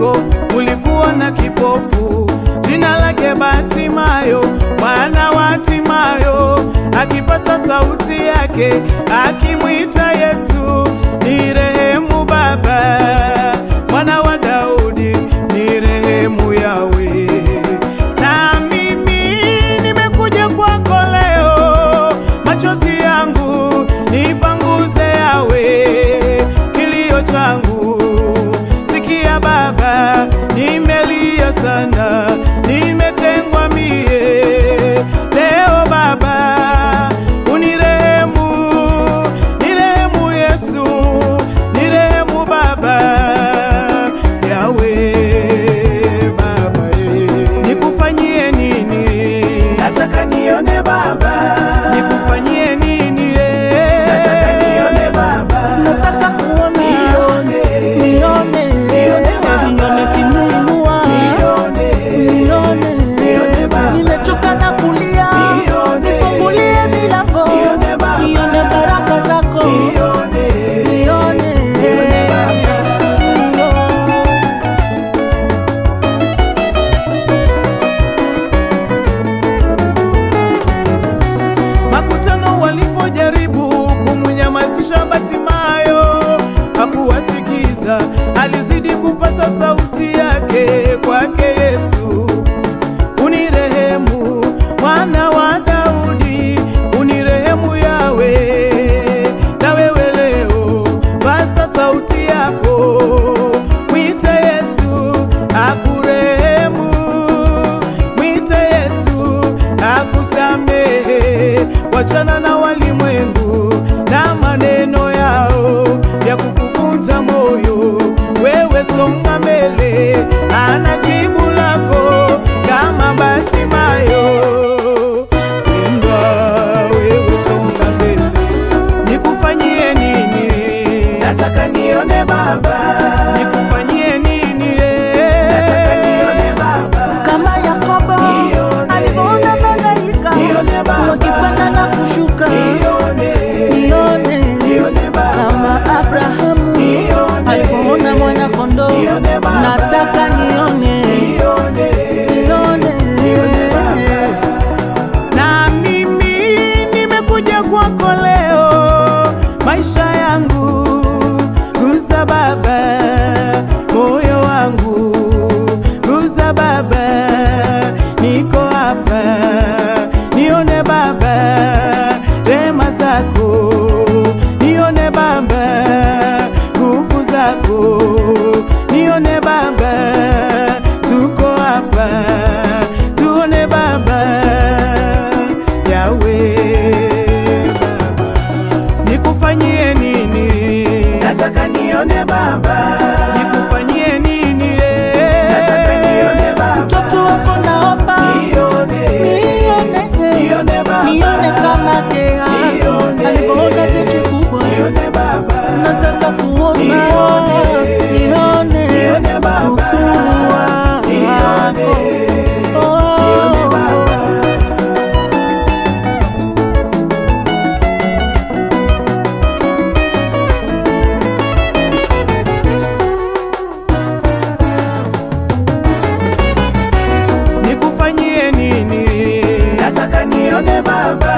yako ulikuwa na kipofu, jina lake Batimayo, mwana wa Timayo, akipasa sauti yake akimwita nimelia sana. alizidi kupasa sauti yake kwake Yesu, unirehemu mwana wa Daudi, unirehemu yawe. Na wewe leo pasa sauti yako, mwite Yesu akurehemu, mwite Yesu akusamehe, wachana na pesonga mbele anaj nataka nione baba. Ade Baba.